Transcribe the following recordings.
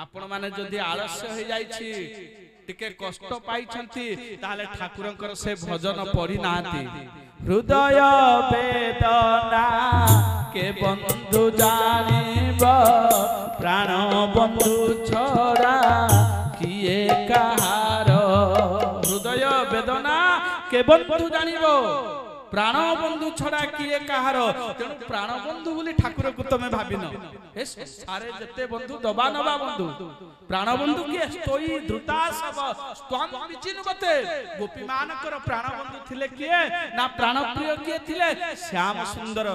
ଆପଣମାନେ ଯଦି ଆଳସ୍ୟ ହେଇଯାଇଛି ଟିକେ କଷ୍ଟ ପାଇଛନ୍ତି ତାହେଲେ ଠାକୁରଙ୍କର ସେ ଭଜନ ପଢି ନାହାନ୍ତି ହୃଦୟ ବେଦନା କେ ବନ୍ଧୁ ଜାଣିବ ପ୍ରାଣ ବନ୍ଧୁ ଛଡ଼ା କିଏ କାହାର ହୃଦୟ ବେଦନା কে বন্ধু জানিব প্রাণ বন্ধু ছড়া কিয়ে কাহার তেমন প্রাণ বন্ধু বলে কু তুমি ভাবিন এ বন্ধু দবা নবা বন্ধু প্রাণ বন্ধু কি তোই দ্রুতাসব গোপী মানকর প্রাণ বন্ধু থিলে কিয়ে না প্রাণ প্রিয় কিয়ে থিলে শ্যাম সুন্দর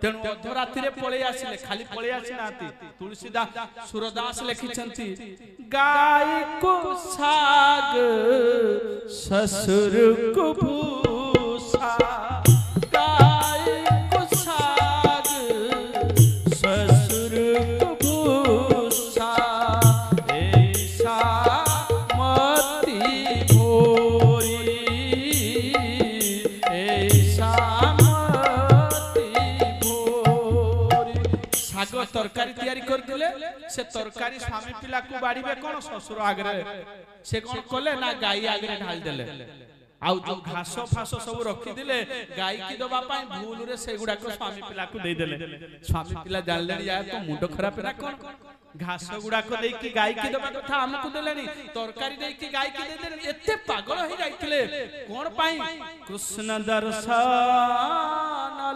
তেণু অর্ধরাত্রে পলাই আসলে খালি পলাই আসি না তুলসীদাস সুরদাস লিখিছেন গাই সাগ শ্বশুর ভূষা ଶାଗ ତରକାରୀ ତିଆରି କରିଥିଲେ ସେ ତରକାରୀ ସ୍ୱାମୀ ପିଲାକୁ ବାଢିବେ କଣ ଶ୍ୱଶୁର ଆଗରେ ସେ କଣ କଲେ ନା ଗାଈ ଆଗରେ ଢାଳି ଆଉ ଯୋଉ ଘାସ ଫାସ ସବୁ ରଖିଥିଲେ ଗାଈକି ଦବା ପାଇଁ ଭୁଲରେ ସେଗୁଡାକ ସ୍ୱାମୀ ପିଲାକୁ ଦେଇଦେଲେ ସ୍ୱାମୀ ପିଲା ଜାଣିଲେଣି ତ ମୁଣ୍ଡ ଖରାପ ହେଲା କଣ ଘାସ ଗୁଡାକ ଦେଇକି ଗାଈକି ଦବା କଥା ଆମକୁ ଦେଲେଣି ତରକାରୀ ଦେଇକି ଗାଈକି ଦେଇଦେଲେ ଏତେ ପାଗଳ ହେଇଯାଇଥିଲେ କଣ ପାଇଁ କୃଷ୍ଣ ଦର୍ଶନ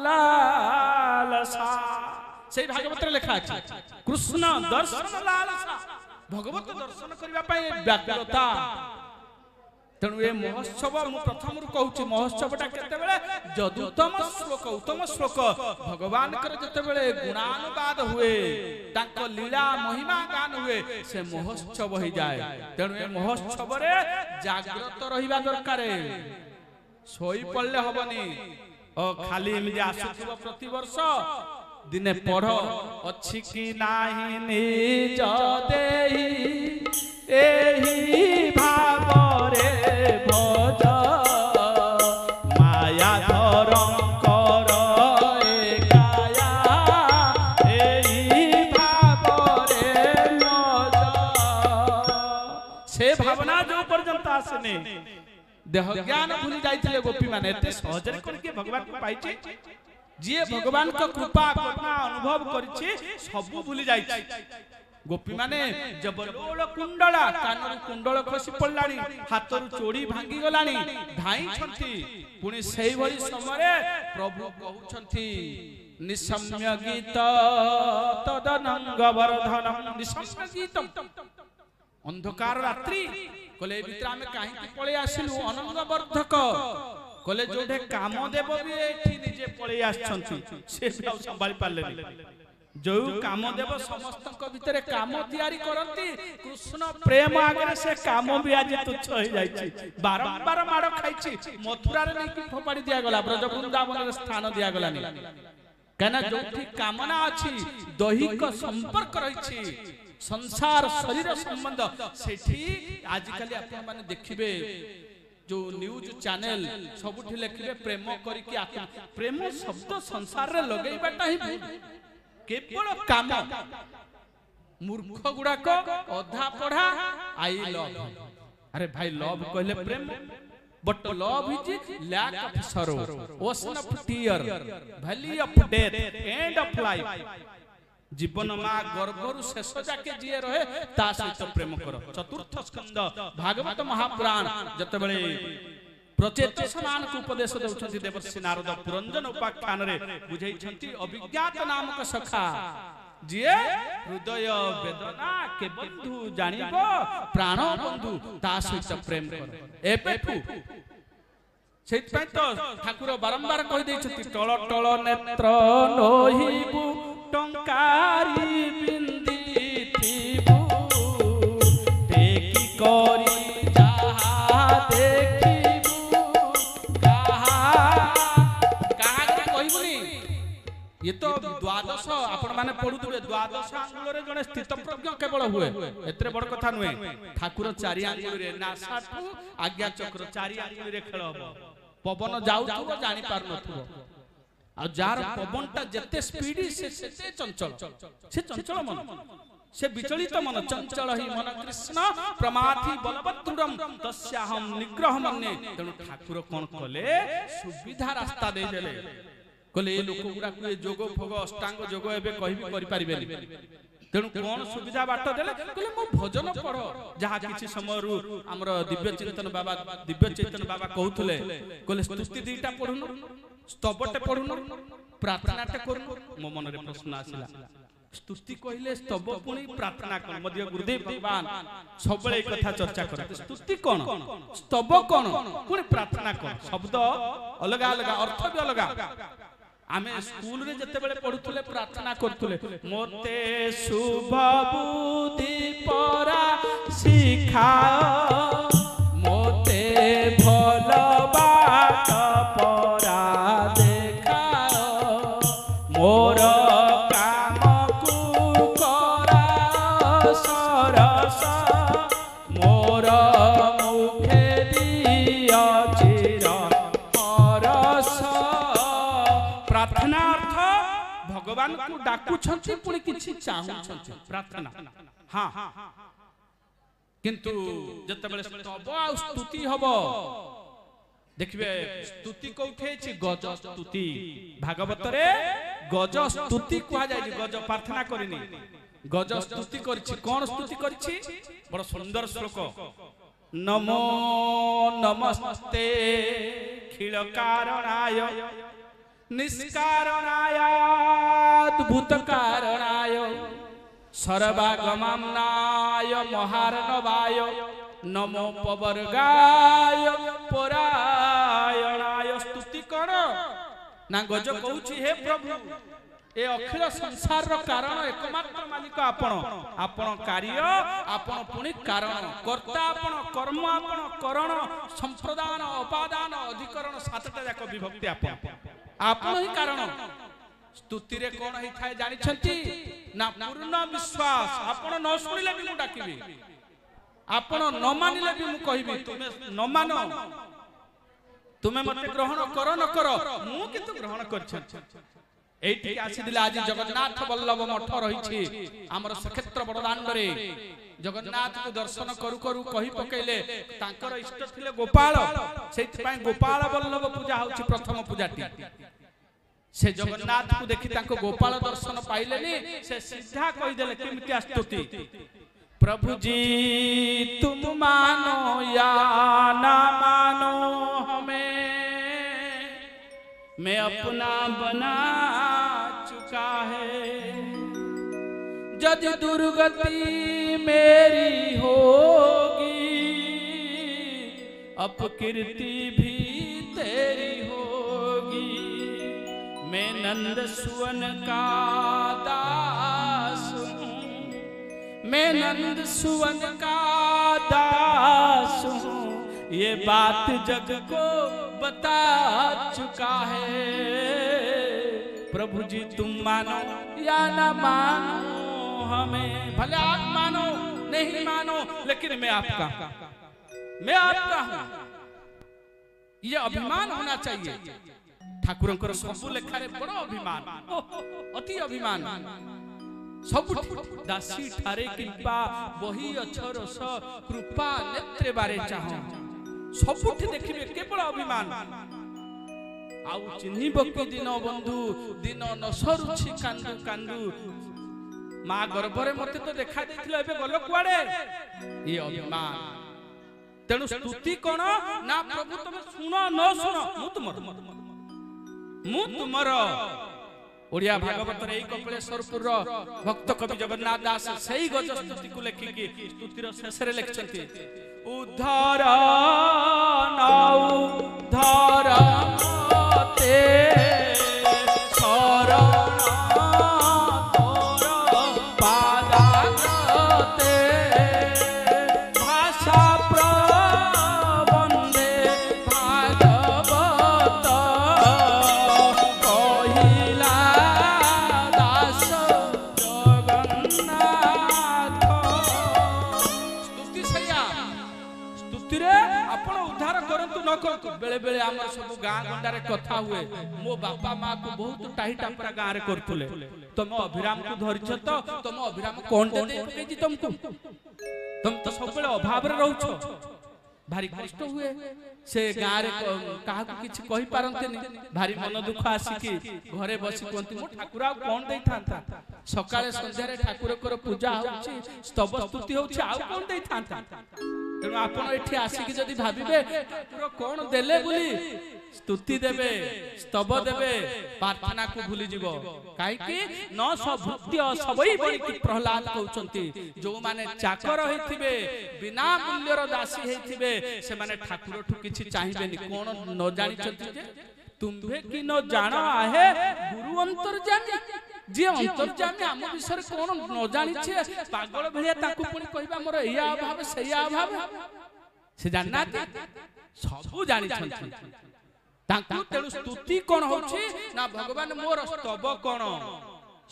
ଲାଲସା সেই ভাগবতের লেখা আছে কৃষ্ণ দর্শন লালসা ভগবত দর্শন করিবা পাই ব্যাকুলতা তেণু এ মহোৎসব মু প্রথমରୁ କହୁଛି ମହୋତ୍ସବଟା କେତେବେଳେ ଯଦୁତମ ଶ୍ଲୋକ ଉତ୍ତମ ଶ୍ଲୋକ ଭଗବାନଙ୍କର ଯେତେବେଳେ ଗୁଣାନୁବାଦ ହୁଏ ତାଙ୍କ ଲୀଳା ମହିମା ଗାନ ହୁଏ ସେ ମହୋତ୍ସବ ହେଇଯାଏ ତେଣୁ ଏ ମହୋତ୍ସବରେ ଜାଗ୍ରତ ରହିବା ଦରକାର ଶୋଇ ପଡ଼ିଲେ ହବନି ଓ ଖାଲି ଏମିତି ଆସୁଥିବ ପ୍ରତିବର୍ଷ দিনে পড় অছি কি নাহি নিজ দেই এহি ভাবরে ভজ মায়া ধরম কর একায়া এই ভাবরে সে ভাবনা যে পর্যন্ত আসেনি দেহ জ্ঞান ভুলি যাইছিলে গোপী মানে এতে সহজরে করিকে ভগবানকে পাইছে ଯିଏ ଭଗବାନଙ୍କ କୃପା କରୁଣା ଅନୁଭବ କରିଛି ସବୁ ଭୁଲି ଯାଇଛି ଗୋପୀମାନେ ଜବଲୋଳ କୁଣ୍ଡଳା କାନରୁ କୁଣ୍ଡଳ ଖସି ପଡ଼ିଲାଣି ହାତରୁ ଚୋଡ଼ି ଭାଙ୍ଗିଗଲାଣି ଧାଇଁଛନ୍ତି ପୁଣି ସେଇଭଳି ସମୟରେ ପ୍ରଭୁ କହୁଛନ୍ତି ନିଶମ୍ୟ ଗୀତ ତଦନଙ୍ଗବର୍ଧନମ୍ ନିଶମ୍ୟ ଗୀତ ଅନ୍ଧକାର ରାତ୍ରି କହିଲେ ଏ ଭିତରେ ଆମେ କାହିଁକି ପଳେଇ ଆସିଲୁ ଅନଙ୍ଗବର୍ଦ୍ଧକ কলে ଯୋଉଠେ କାମ ଦେବ ବି ଏଠି ନିଜେ ପଳେଇ ଆସିଛନ୍ତି ସେ ବି ଆଉ ସମ୍ଭାଳି ପାରିଲେନି ଯୋଉ କାମ ଦେବ ସମସ୍ତଙ୍କ ଭିତରେ କାମ ତିଆରି କରନ୍ତି କୃଷ୍ଣ ପ୍ରେମ ଆଗରେ ସେ କାମ ବି ଆଜି ତୁଚ୍ଛ ହେଇଯାଇଛି ବାରମ୍ବାର ମାଡ ଖାଇଛି ମଥୁରାରେ ନେଇକି ଫୋପାଡି ଦିଆଗଲା ବ୍ରଜ ବୃନ୍ଦାବନରେ ସ୍ଥାନ ଦିଆଗଲାନି କାହିଁକିନା ଯୋଉଠି କାମନା ଅଛି ଦୈହିକ ସମ୍ପର୍କ ରହିଛି ସଂସାର ଶରୀର ସମ୍ବନ୍ଧ ସେଠି ଆଜିକାଲି ଆପଣମାନେ ଦେଖିବେ जो न्यूज चैनल सब लिखे प्रेम कर प्रेम शब्द संसार लगे केवल काम मूर्ख गुड़ाक अधा पढ़ा आई लव अरे भाई लव कहले प्रेम but love is lack of sorrow ocean of tear valley of death end of life জীবন মা গর্ভরু শেষ যাকে যিয়ে রহে তা সহিত প্রেম কর চতুর্থ স্কন্দ ভাগবত মহাপুরাণ যেতবেলে প্রচেত সমানকু উপদেশ দেউছন্তি দেবর্ষি নারদ পুরঞ্জন উপাখ্যানরে বুঝাইছন্তি অভিজ্ঞাত নামক সখা যিয়ে হৃদয় বেদনা কে বন্ধু জানিব প্রাণ বন্ধু তা সহিত প্রেম কর এবেঠু সেইপাই তো ঠাকুর বারম্বার কই দেইছন্তি টল টল নেত্র নহিবু ये तो द्वादश आपण पढ़ुवे द्वादश आंगुल जड़े स्थितप्रज्ञ केवल हुए एत बड़ कथा नुहे ठाकुर चारि आंगुल आज्ञा चक्र चारि आंगुल खेल हम पवन जाऊ जाणी पार न ଆଉ ଯାହାର ପବନଟା ଯେତେ ସ୍ପିଡ ସେ ସେତେ ଚଞ୍ଚଳ ସେ ଚଞ୍ଚଳ ମନ ସେ ବିଚଳିତ ମନ ଚଞ୍ଚଳ ହି ମନ କୃଷ୍ଣ ପ୍ରମାଥି ବଳବତ୍ରୁଡ଼ମ ତସ୍ୟାହମ ନିଗ୍ରହ ମନେ ତେଣୁ ଠାକୁର କ'ଣ କଲେ ସୁବିଧା ରାସ୍ତା ଦେଇଦେଲେ କହିଲେ ଏ ଲୋକ ଗୁଡାକୁ ଏ ଯୋଗ ଫୋଗ ଅଷ୍ଟାଙ୍ଗ ଯୋଗ ଏବେ କହିବି କରିପାରିବେନି ତେଣୁ କଣ ସୁବିଧା ବାଟ ଦେଲେ କହିଲେ ମୁଁ ଭଜନ ପଢ ଯାହା କିଛି ସମୟରୁ ଆମର ଦିବ୍ୟ ଚିନ୍ତନ ବାବା ଦିବ୍ୟ ଚୈତନ ବାବା କହୁଥିଲେ କହିଲେ ସ୍ତୁତି ଦିଟା ପଢୁନ ସ୍ତବଟେ ପଢ଼ୁନ ପ୍ରାର୍ଥନାଟେ କରୁନ ମୋ ମନରେ ପ୍ରଶ୍ନ ଆସିଲା ସ୍ତୁତି କହିଲେ ସ୍ତବ ପୁଣି ପ୍ରାର୍ଥନା କଣ ମଧ୍ୟ ଗୁରୁଦେବ ଭଗବାନ ସବୁବେଳେ ଏ କଥା ଚର୍ଚ୍ଚା କରନ୍ତି ସ୍ତୁତି କଣ ସ୍ତବ କଣ ପୁଣି ପ୍ରାର୍ଥନା କଣ ଶବ୍ଦ ଅଲଗା ଅଲଗା ଅର୍ଥ ବି ଅଲଗା ଆମେ ସ୍କୁଲରେ ଯେତେବେଳେ ପଢୁଥିଲେ ପ୍ରାର୍ଥନା କରୁଥିଲେ ମୋତେ ଶୁଭ ବୁଦ୍ଧି ପରା ଶିଖାଅ ପ୍ରାର୍ଥନାର୍ଥ ଭଗବାନଙ୍କୁ ଡାକୁଛନ୍ତି ପୁଣି କିଛି ଚାହୁଁଛନ୍ତି ପ୍ରାର୍ଥନା ହଁ କିନ୍ତୁ ଯେତେବେଳେ ସ୍ତବ ଆଉ ସ୍ତୁତି ହବ দেখবে স্তুতি কোঠে আছে গজ স্তুতি ভাগবতরে গজ স্তুতি কোয়া যায় গজ প্রার্থনা করিনি গজ স্তুতি করছি কোন স্তুতি করছি বড় সুন্দর শ্লোক নমো নমস্তে খিল কারণায় ভূত কারণায় সর্বাগমনায় মহারণবায় ନମୋ ପବର୍ଗାୟ ପରାୟଣାୟ ସ୍ତୁତି କଣ ନା ଗଜ କହୁଛି ହେ ପ୍ରଭୁ ଏ ଅଖିଳ ସଂସାରର କାରଣ ଏକମାତ୍ର ମାଲିକ ଆପଣ ଆପଣ କାର୍ଯ୍ୟ ଆପଣ ପୁଣି କାରଣ କର୍ତ୍ତା ଆପଣ କର୍ମ ଆପଣ କରଣ ସମ୍ପ୍ରଦାନ ଅପାଦାନ ଅଧିକରଣ ସାତଟା ଯାକ ବିଭକ୍ତି ଆପଣ ଆପଣ ହିଁ କାରଣ ସ୍ତୁତିରେ କଣ ହେଇଥାଏ ଜାଣିଛନ୍ତି ନା ପୂର୍ଣ୍ଣ ବିଶ୍ୱାସ ଆପଣ ନ ଶୁଣିଲେ ବି ମୁଁ ଡାକିବି ଆପଣ ନ ମାନିଲେ ବି ମୁଁ କହିବି ତୁମେ ନ ମାନ ତୁମେ ମୋତେ ଗ୍ରହଣ କର ନ କର ମୁଁ କିନ୍ତୁ ଗ୍ରହଣ କରିଛନ୍ତି ଏଇଠିକି ଆସିଥିଲେ ଆଜି ଜଗନ୍ନାଥ ବଲ୍ଲଭ ମଠ ରହିଛି ଆମର ଶ୍ରୀକ୍ଷେତ୍ର ବଡ଼ଦାଣ୍ଡରେ ଜଗନ୍ନାଥଙ୍କୁ ଦର୍ଶନ କରୁ କରୁ କହି ପକେଇଲେ ତାଙ୍କର ଇଷ୍ଟ ଥିଲେ ଗୋପାଳ ସେଇଥିପାଇଁ ଗୋପାଳ ବଲ୍ଲଭ ପୂଜା ହଉଛି ପ୍ରଥମ ପୂଜାଟି ସେ ଜଗନ୍ନାଥଙ୍କୁ ଦେଖି ତାଙ୍କ ଗୋପାଳ ଦର୍ଶନ ପାଇଲେନି ସେ ସିଧା କହିଦେଲେ କେମିତି ଆସ୍ତୁତି प्रभु जी तुम मानो या ना मानो हमें मैं अपना बना चुका है जज दुर्गति मेरी होगी अपकीर्ति भी तेरी होगी मैं नंद सुवन का दास मैं नंद सुवन का दास हूँ ये बात जग को बता चुका है प्रभु जी तुम मानो या ना मानो हमें भले आप मानो नहीं मानो लेकिन मैं आपका मैं आपका हूँ ये अभिमान होना चाहिए ठाकुर अभिमान अति अभिमान ସବୁଠି ଦାସୀ ଠାରେ କିମ୍ବା ବହି ଅଛ ରସ କୃପା ନେତ୍ରେ ବାରେ ଚାହ ସବୁଠି ଦେଖିବେ କେବଳ ଅଭିମାନ ଆଉ ଚିହ୍ନିବ କି ଦିନ ବନ୍ଧୁ ଦିନ ନ ସରୁଛି କାନ୍ଦୁ କାନ୍ଦୁ ମା ଗର୍ଭରେ ମତେ ତ ଦେଖା ଦେଇଥିଲା ଏବେ ଗଲ କୁଆଡେ ଇଏ ଅଭିମାନ ତେଣୁ ସ୍ତୁତି କଣ ନା ପ୍ରଭୁ ତମେ ଶୁଣ ନ ଶୁଣ ମୁଁ ତୁମର ମୁଁ ତୁମର ओडिया भागवत रे एक कपलेश्वरपुर रो भक्त कवि जगन्नाथ दास सही गज स्तुति को लेखि कि स्तुति रो शेष रे लेखछथि उद्धार नाउ धारा ते ବେଳେ ଆମର ସବୁ ଗାଁ ଗଣ୍ଡାରେ କଥା ହୁଏ ମୋ ବାପା ମାକୁ ବହୁତ ଟାହିଟା ପୁରା ଗାଁରେ କରୁଥିଲେ ତମ ଅଭିରାମକୁ ଧରିଛ ତ ତମ ଅଭିରାମ କଣ ଦେଇଛି ତମକୁ ତମେ ତ ସବୁବେଳେ ଅଭାବରେ ରହୁଛ ଭାରି କଷ୍ଟ ହୁଏ ସେ ଗାଁରେ କାହାକୁ କିଛି କହିପାରନ୍ତିନି ଭାରି ମନ ଦୁଃଖ ଆସିକି ଘରେ ବସି କୁହନ୍ତି ମୁଁ ଠାକୁର ଆଉ କଣ ଦେଇଥାନ୍ତା ସକାଳେ ସନ୍ଧ୍ୟାରେ ଠାକୁରଙ୍କର ପୂଜା ହଉଛି ସ୍ତୁତି ହଉଛି ଆଉ କଣ ଦେଇଥାନ୍ତା ତେଣୁ ଆପଣ ଏଠି ଆସିକି ଯଦି ଭାବିବେ ଠାକୁର କ'ଣ ଦେଲେ ବୋଲି ସ୍ତୁତି ଦେବେ ସ୍ତବ ଦେବେ ପ୍ରାର୍ଥନାକୁ ଭୁଲିଯିବ କାହିଁକି ନ ସଭୃତ୍ୟ ସବଇ ବଳିକି ପ୍ରହ୍ଲାଦ କହୁଛନ୍ତି ଯୋଉମାନେ ଚାକର ହେଇଥିବେ ବିନା ମୂଲ୍ୟର ଦାସୀ ହେଇଥିବେ ସେମାନେ ଠାକୁରଠୁ କିଛି ଚାହିଁବେନି କ'ଣ ନ ଜାଣିଛନ୍ତି ଯେ ତୁମ୍ଭେ କି ନ ଜାଣ ଆହେ ଗୁରୁ ଅନ୍ତର୍ଜାମୀ ଯିଏ ଅନ୍ତର୍ଜାମୀ ଆମ ବିଷୟରେ କ'ଣ ନ ଜାଣିଛି ପାଗଳ ଭଳିଆ ତାକୁ ପୁଣି କହିବା ମୋର ଏଇଆ ଅଭାବ ସେଇଆ ଅଭାବ ସେ ଜାଣିନାହାନ୍ତି ସବୁ ଜାଣିଛନ୍ତି ତାଙ୍କୁ ତେଣୁ ସ୍ତୁତି କ'ଣ ହଉଛି ନା ଭଗବାନ ମୋର ସ୍ତବ କ'ଣ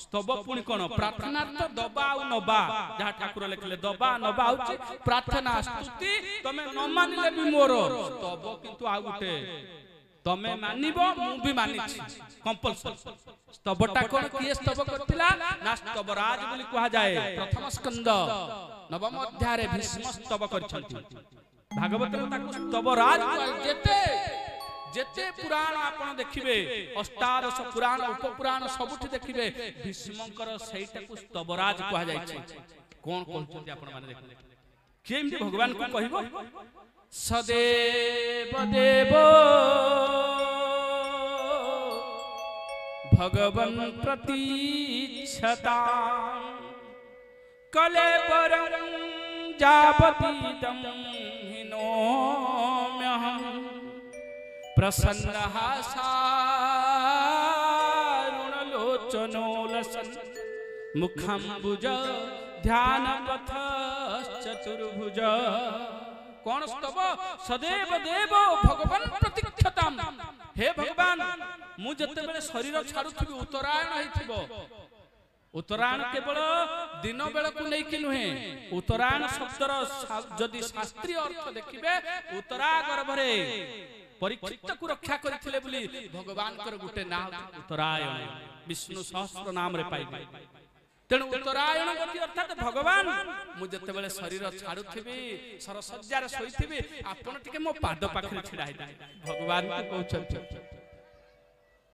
ସ୍ତବ ପୁଣି କ'ଣ ପ୍ରାର୍ଥନା ତ ଦବା ଆଉ ନବା ଯାହା ଠାକୁର ଲେଖିଲେ ଦବା ନବା ହଉଛି ପ୍ରାର୍ଥନା ସ୍ତୁତି ତମେ ନ ମାନିଲେ ବି ମୋର ସ୍ତବ କିନ୍ତୁ ଆଉ ଗୋଟେ ତମେ ମାନିବ ମୁଁ ବି ମାନିଛି କମ୍ପଲସରି ସ୍ତବଟା କ'ଣ କିଏ ସ୍ତବ କରିଥିଲା ନା ସ୍ତବରାଜ ବୋଲି କୁହାଯାଏ ପ୍ରଥମ ସ୍କନ୍ଦ ନବମ ଅଧ୍ୟାୟରେ ଭୀଷ୍ମ ସ୍ତବ କରିଛନ୍ତି ଭାଗବତରେ ତାକୁ ସ୍ତବରାଜ ଯେତେ ଯେତେ ପୁରାଣ ଆପଣ ଦେଖିବେ ଅଷ୍ଟାଦଶ ପୁରାଣ ଉପପୁରାଣ ସବୁଠି ଦେଖିବେ ଭୀଷ୍ମଙ୍କର ସେଇଟାକୁ ସ୍ତବରାଜ କୁହାଯାଇଛି କ'ଣ କହୁଛନ୍ତି ଆପଣମାନେ ଦେଖନ୍ତୁ किए भगवान को कह सदेव देव भगवन प्रति कले पर प्रसन्न हासुण लोचनोल मुखम भुज ध्यान पथ চতুর্ভুজ কোন স্তব সদেব দেব ভগবান প্রতীক্ষতাম হে ভগবান মু যেতবেলে শরীর ছাড়ুথিবি উত্তরায়ণ হইথিব উত্তরায়ণ কেবল দিন বেলকু নেইকি নুহে উত্তরায়ণ শব্দর যদি শাস্ত্রীয় অর্থ দেখিবে উত্তরা গর্ভরে পরীক্ষিতকু রক্ষা করিথিলে বলি ভগবানଙ୍କର ଗୋଟେ ନାଁ ଉତ୍ତରାୟଣ ବିଷ୍ଣୁ ସହସ୍ର ନାମରେ ପାଇବେ ତେଣୁ ଉତ୍ତରାୟଣ ଗତି ଅର୍ଥାତ ଭଗବାନ ମୁଁ ଯେତେବେଳେ ଶରୀର ଛାଡୁଥିବି ସରସଜ୍ଜାରେ ଶୋଇଥିବି ଆପଣ ଟିକେ ମୋ ପାଦ ପାଖରେ ଛିଡା ହେଇଥାଏ ଭଗବାନ କହୁଛନ୍ତି